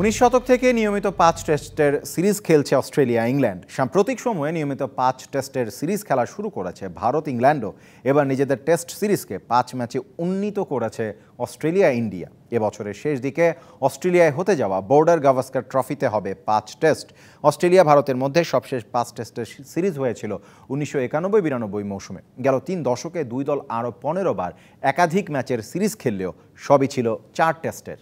উনিশ শতক থেকে নিয়মিত পাঁচ টেস্টের সিরিজ খেলছে অস্ট্রেলিয়া, ইংল্যান্ড। সাম্প্রতিক সময়ে নিয়মিত পাঁচ টেস্টের সিরিজ খেলা শুরু করেছে ভারত, ইংল্যান্ডও। এবার নিজেদের টেস্ট সিরিজকে পাঁচ ম্যাচে উন্নীত করেছে অস্ট্রেলিয়া, ইন্ডিয়া। এবছরের শেষ দিকে অস্ট্রেলিয়ায় হতে যাওয়া বোর্ডার গাভাস্কার ট্রফিতে হবে পাঁচ টেস্ট। অস্ট্রেলিয়া ভারতের মধ্যে সবশেষ পাঁচ টেস্টের সিরিজ হয়েছিল উনিশশো একানব্বই বিরানব্বই মৌসুমে। গেল তিন দশকে দুই দল আরও পনেরো বার একাধিক ম্যাচের সিরিজ খেললেও সবই ছিল চার টেস্টের।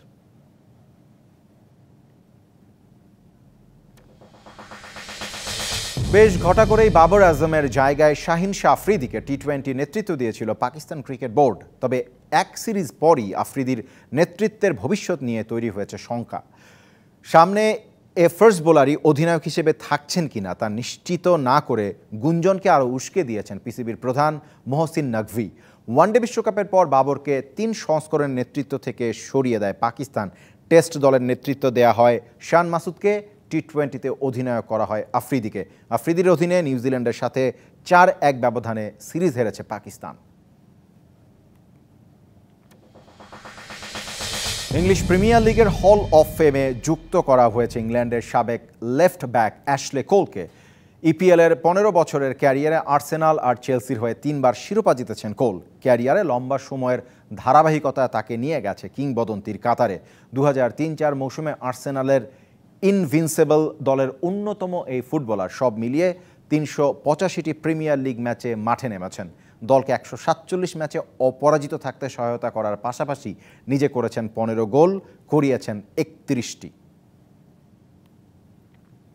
বেশ ঘটা করেই বাবর আজমের জায়গায় শাহিন শাহ আফ্রিদিকে টি টোয়েন্টি নেতৃত্ব দিয়েছিল পাকিস্তান ক্রিকেট বোর্ড। তবে এক সিরিজ পরই আফ্রিদির নেতৃত্বের ভবিষ্যৎ নিয়ে তৈরি হয়েছে শঙ্কা। সামনে এ ফার্স্ট বোলারই অধিনায়ক হিসেবে থাকছেন কিনা তা নিশ্চিত না করে গুঞ্জনকে আরও উস্কে দিয়েছেন পিসিবির প্রধান মোহসিন নকভি ওয়ানডে বিশ্বকাপের পর বাবরকে তিন সংস্করণের নেতৃত্ব থেকে সরিয়ে দেয় পাকিস্তান। টেস্ট দলের নেতৃত্ব দেয়া হয় শান মাসুদকে। টি টোয়েন্টিতে অধিনায়ক করা হয় আফ্রিদিকে। আফ্রিদির অধীনে নিউজিল্যান্ডের সাথে চার এক ব্যবধানে সিরিজ হেরেছে পাকিস্তান। ইংলিশ প্রিমিয়ার লিগের হল অফ ফেমে যুক্ত করা হয়েছে ইংল্যান্ডের সাবেক লেফট ব্যাক অ্যাশলে কোলকে ইপিএলের পনেরো বছরের ক্যারিয়ারে আর্সেনাল আর চেলসির হয়ে তিনবার শিরোপা জিতেছেন কোল। ক্যারিয়ারে লম্বা সময়ের ধারাবাহিকতা তাকে নিয়ে গেছে কিংবদন্তির কাতারে। দু হাজার তিন চার মৌসুমে আর্সেনালের ইনভিনসেবল দলের অন্যতম এই ফুটবলার সব মিলিয়ে তিনশো পঁচাশিটি প্রিমিয়ার লিগ ম্যাচে মাঠে নেমেছেন। দলকে একশো সাতচল্লিশ ম্যাচে অপরাজিত থাকতে সহায়তা করার পাশাপাশি নিজে করেছেন পনেরো গোল করিয়েছেন একত্রিশটি।